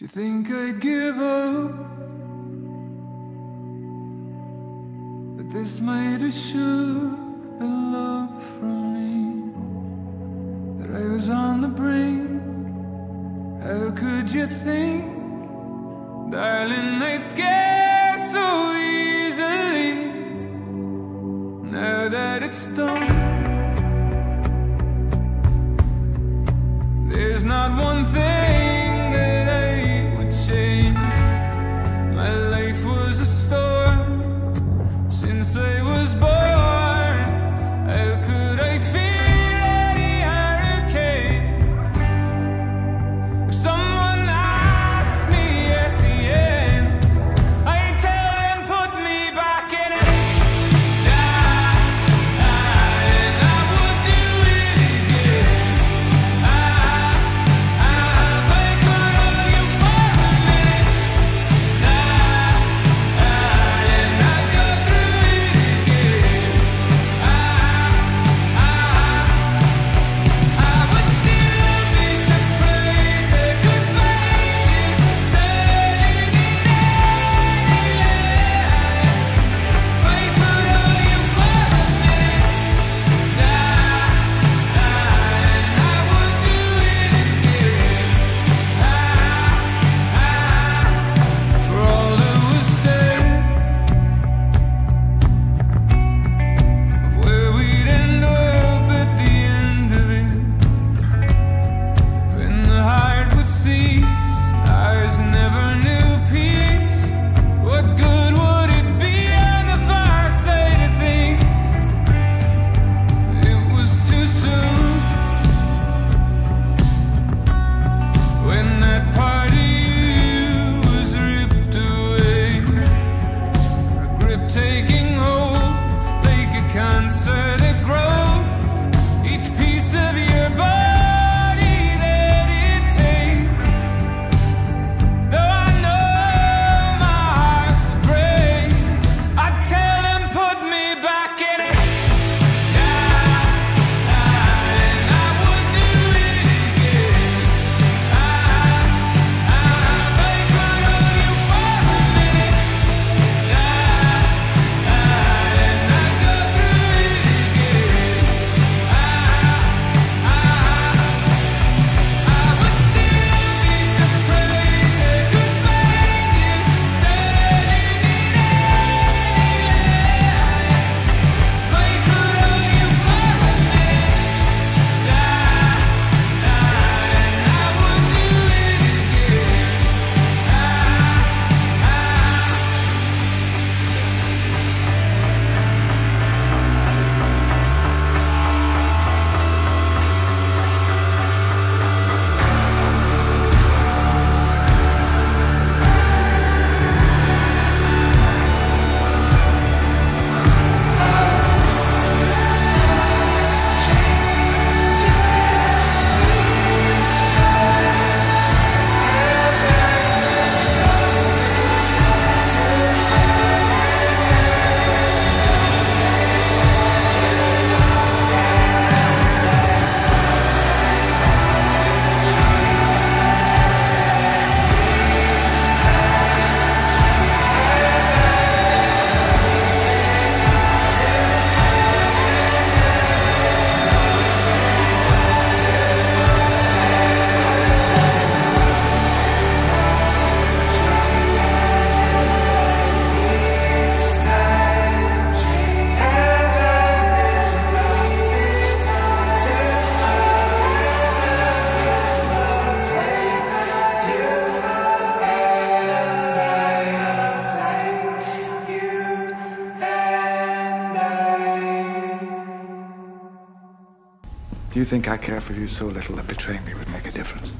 Do you think I'd give up? That this might have shook the love from me That I was on the brink How could you think? Darling, I'd scare so easily Now that it's done Do you think I care for you so little that betraying me would make a difference?